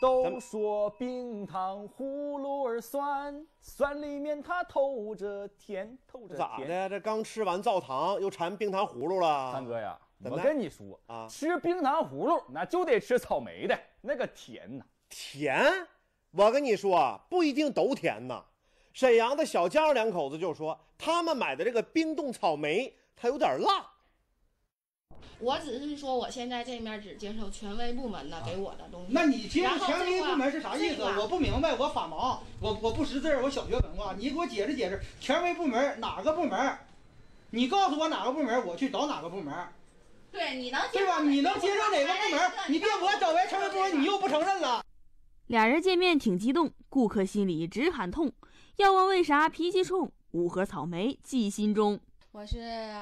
都说冰糖葫芦儿酸，酸里面它透着甜，透着甜。咋的？这刚吃完灶糖，又馋冰糖葫芦了？三哥呀，我跟你说啊吃冰糖葫芦那就得吃草莓的，那个甜呐。甜，我跟你说啊，不一定都甜呐。沈阳的小江两口子就说，他们买的这个冰冻草莓，它有点辣。我只是说，我现在这面只接受权威部门的给我的东西。那你接受权威部门是啥意思？我不明白，我法盲，我我不识字儿，我小学文化，你给我解释解释，权威部门哪个部门？你告诉我哪个部门，我去找哪个部门，对，你能对吧？你能接受哪个部门？你别我找完权威部门，你又不承认了。俩人见面挺激动，顾客心里直喊痛。要问为啥脾气冲，五盒草莓记心中。我是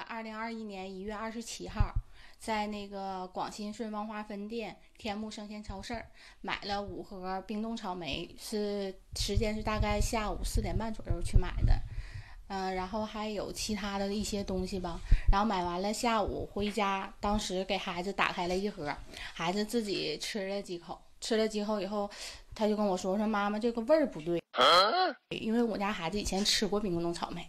二零二一年一月二十七号，在那个广新顺旺花分店天目生鲜超市儿买了五盒冰冻草莓，是时间是大概下午四点半左右去买的。嗯、然后还有其他的一些东西吧，然后买完了，下午回家，当时给孩子打开了一盒，孩子自己吃了几口，吃了几口以后，他就跟我说说妈妈这个味儿不对，因为我家孩子以前吃过冰冻草莓，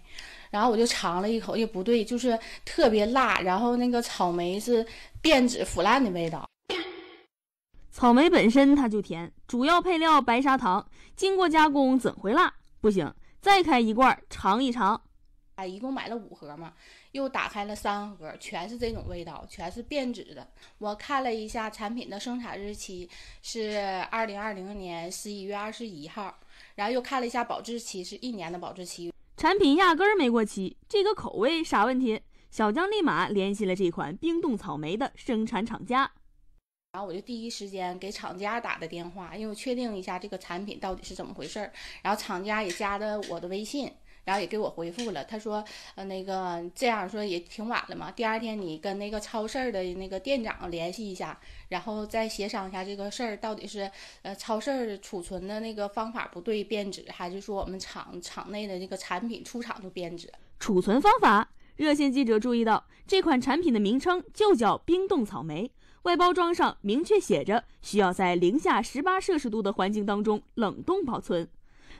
然后我就尝了一口，也不对，就是特别辣，然后那个草莓是变质腐烂的味道。草莓本身它就甜，主要配料白砂糖，经过加工怎会辣？不行，再开一罐尝一尝。啊，一共买了五盒嘛，又打开了三盒，全是这种味道，全是变质的。我看了一下产品的生产日期是二零二零年十一月二十一号，然后又看了一下保质期是一年的保质期。产品压根儿没过期，这个口味啥问题？小江立马联系了这款冰冻草莓的生产厂家。然后我就第一时间给厂家打的电话，因为我确定一下这个产品到底是怎么回事儿。然后厂家也加的我的微信，然后也给我回复了，他说，呃，那个这样说也挺晚了嘛，第二天你跟那个超市的那个店长联系一下，然后再协商一下这个事儿到底是呃超市储存的那个方法不对变质，还是说我们厂厂内的这个产品出厂就变质。储存方法，热线记者注意到，这款产品的名称就叫冰冻草莓，外包装上明确写着需要在零下十八摄氏度的环境当中冷冻保存。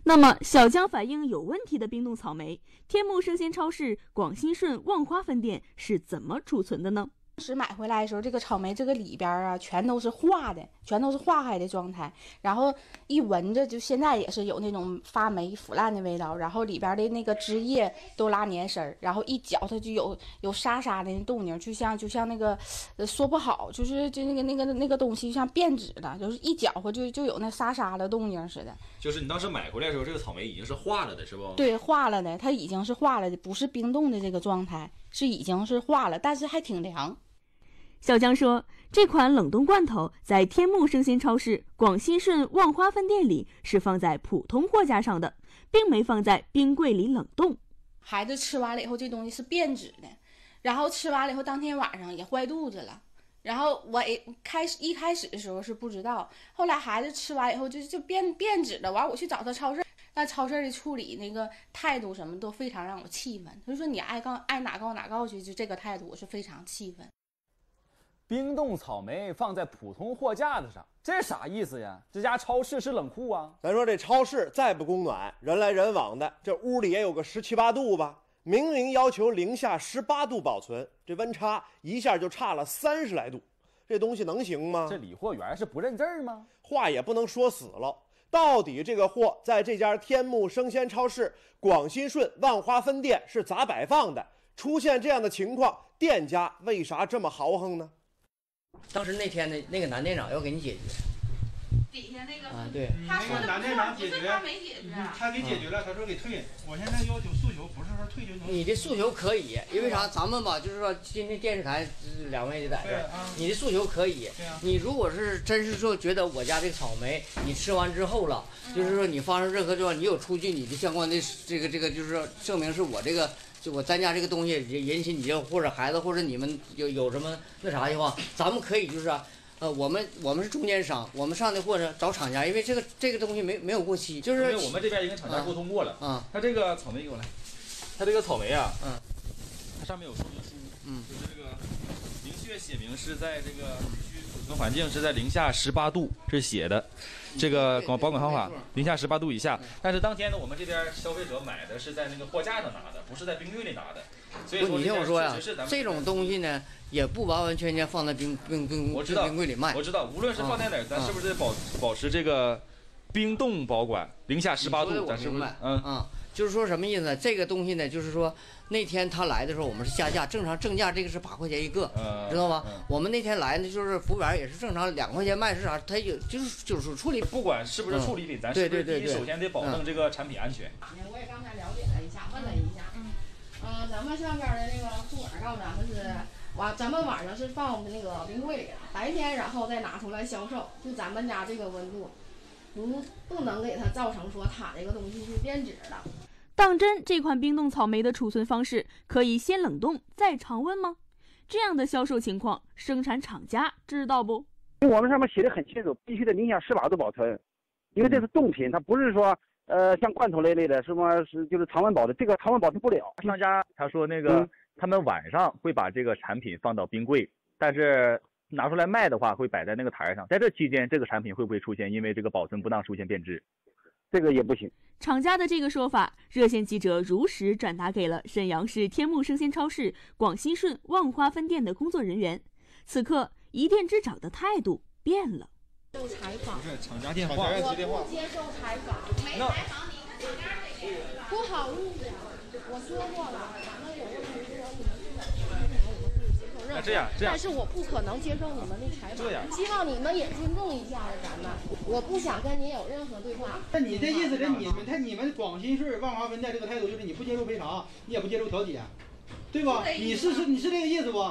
那么，小江反映有问题的冰冻草莓，天目生鲜超市广兴顺望花分店是怎么储存的呢？当时买回来的时候，这个草莓这个里边儿啊，全都是化的，全都是化开的状态。然后一闻着，就现在也是有那种发霉腐烂的味道。然后里边的那个汁液都拉粘丝儿，然后一嚼它就有有沙沙的动静，就像就像那个呃说不好，就是就那个那个那个东西像变质了，就是一搅和就就有那沙沙的动静似的。就是你当时买回来的时候，这个草莓已经是化了的，是不？对，化了的，它已经是化了的，不是冰冻的这个状态，是已经是化了，但是还挺凉。小江说，这款冷冻罐头在天目生鲜超市广新顺望花分店里是放在普通货架上的，并没放在冰柜里冷冻。孩子吃完了以后，这东西是变质的，然后吃完了以后，当天晚上也坏肚子了。然后我也开始一开始的时候是不知道，后来孩子吃完以后就就变变质了。完我去找他超市，那超市的处理那个态度什么都非常让我气愤。他就说你爱告爱哪告哪告去，就这个态度我是非常气愤。冰冻草莓放在普通货架子上，这啥意思呀？这家超市是冷库啊？咱说这超市再不供暖，人来人往的，这屋里也有个十七八度吧？明明要求零下十八度保存，这温差一下就差了三十来度，这东西能行吗？这理货员是不认字儿吗？话也不能说死了，到底这个货在这家天目生鲜超市广新顺万花分店是咋摆放的？出现这样的情况，店家为啥这么豪横呢？当时那天的那个男店长要给你解决底下那个啊，对，他说男店长解决，没解决他给解决了，他说给退。我现在要求诉求不是说退就能。你的诉求可以，因为啥？咱们吧，就是说今天电视台呃两位就在这你的诉求可以。对啊。你如果是真是说觉得我家这个草莓你吃完之后了，就是说你发生任何状况，你有出具你的相关的这个这个，就是说证明是我这个。就我咱家这个东西引引起你这或者孩子或者你们有有什么那啥的话，咱们可以就是啊呃，我们我们是中间商，我们上的货呢找厂家，因为这个这个东西没没有过期，就是因为我们这边已经跟厂家沟通过了。啊。他这个草莓给我来，他这个草莓啊，嗯，它上面有说明书，嗯，就是这个明确写明是在这个储存存环境是在零下十八度，这是写的。这个保保管方法，零下十八度以下。但是当天呢，我们这边消费者买的是在那个货架上拿的，不是在冰柜里拿的。所以不，你听我说呀，这种东西呢，也不完完全全放在冰冰冰我知道冰柜里卖。我知道，无论是放在哪儿，咱是不是得保保持这个冰冻保管，零下十八度，咱是不是？嗯嗯。就是说什么意思？这个东西呢，就是说那天他来的时候，我们是下架，正常正价这个是八块钱一个，知道吗？我们那天来呢，就是服务员也是正常两块钱卖是啥？他有就是就是处理，不管是不是处理品，咱是不是第一首先得保证这个产品安全？我也刚才了解了一下，问了一下，嗯，呃，咱们上边的那个副管告诉咱们是晚，咱们晚上是放我们那个冰柜里了，白天然后再拿出来销售，就咱们家这个温度，不不能给它造成说它这个东西是变质了。当真这款冰冻草莓的储存方式可以先冷冻再常温吗？这样的销售情况，生产厂家知道不？我们上面写的很清楚，必须得零下十八度保存，因为这是冻品，它不是说呃像罐头类类的什么是就是常温保的，这个常温保存不了。商家他说那个他们晚上会把这个产品放到冰柜，但是拿出来卖的话会摆在那个台上，在这期间这个产品会不会出现因为这个保存不当出现变质？这个也不行。厂家的这个说法，热线记者如实转达给了沈阳市天目生鲜超市广西顺望花分店的工作人员。此刻，一店之长的态度变了。接受采访。不是厂家电话。我不接受采访。没采访你，不好录的。我说过了，咱们有问题说你们去哪儿，为什么我们可以接受任何？这样这样。但是我不可能接受你们的采访。这样。希望你们也尊重一下咱们。我不想跟你有任何对话。那你这意思是你们他你们广新顺万华分店这个态度就是你不接受赔偿，你也不接受调解，对吧？你是是你是这个意思不？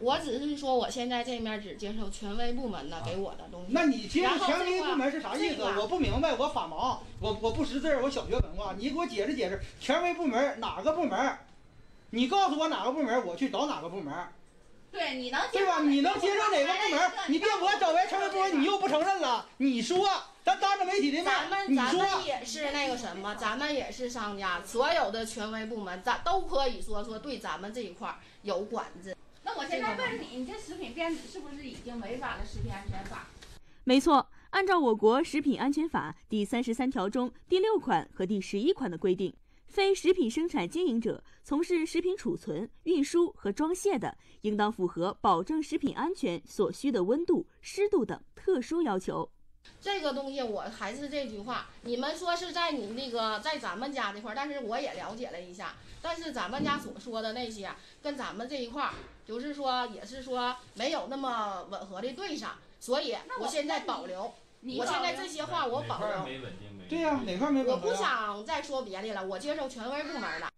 我只是说我现在这面只接受权威部门的给我的东西。那你接受权威部门是啥意思？我不明白，我法盲，我我不识字，我小学文化，你给我解释解释，权威部门哪个部门？你告诉我哪个部门，我去找哪个部门。对，你能接对吧？你能接受哪个部门？你别我找完权威部门，你又不承认了。你说，咱当着媒体的面，咱们咱们也是那个什么，咱们也是商家，所有的权威部门，咱都可以说说对咱们这一块有管制。那我现在问你，你这食品变质是不是已经违反了食品安全法？没错，按照我国食品安全法第三十三条中第六款和第十一款的规定。非食品生产经营者从事食品储存、运输和装卸的，应当符合保证食品安全所需的温度、湿度等特殊要求。这个东西我还是这句话，你们说是在你那个在咱们家这块儿，但是我也了解了一下，但是咱们家所说的那些跟咱们这一块儿，就是说也是说没有那么吻合的对上，所以我现在保留。我现在这些话我保留。对呀，哪块没我不想再说别的了，我接受权威部门的。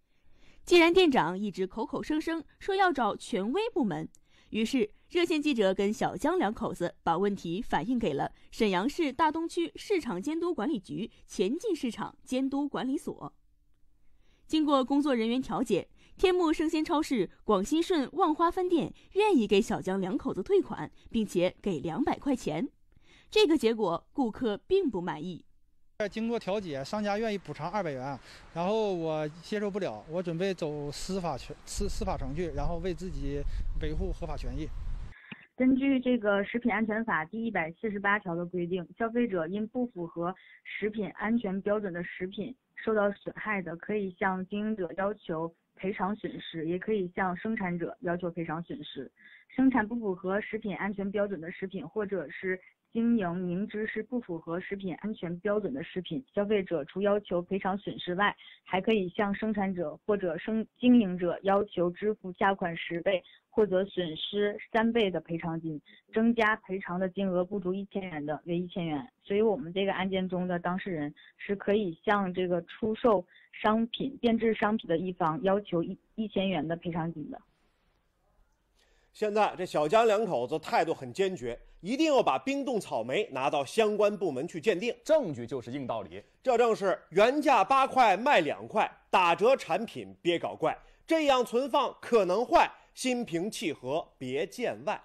既然店长一直口口声声说要找权威部门，于是热线记者跟小江两口子把问题反映给了沈阳市大东区市场监督管理局前进市场监督管理所。经过工作人员调解，天目生鲜超市广新顺望花分店愿意给小江两口子退款，并且给两百块钱。这个结果顾客并不满意。经过调解，商家愿意补偿二百元，然后我接受不了，我准备走司法程司司法程序，然后为自己维护合法权益。根据这个食品安全法第一百四十八条的规定，消费者因不符合食品安全标准的食品受到损害的，可以向经营者要求赔偿损失，也可以向生产者要求赔偿损失。生产不符合食品安全标准的食品，或者是经营明知是不符合食品安全标准的食品，消费者除要求赔偿损失外，还可以向生产者或者生经营者要求支付价款十倍或者损失三倍的赔偿金，增加赔偿的金额不足一千元的为一千元。所以我们这个案件中的当事人是可以向这个出售商品变质商品的一方要求一一千元的赔偿金的。现在这小江两口子态度很坚决。一定要把冰冻草莓拿到相关部门去鉴定，证据就是硬道理。这正是原价八块卖两块，打折产品别搞怪，这样存放可能坏，心平气和别见外。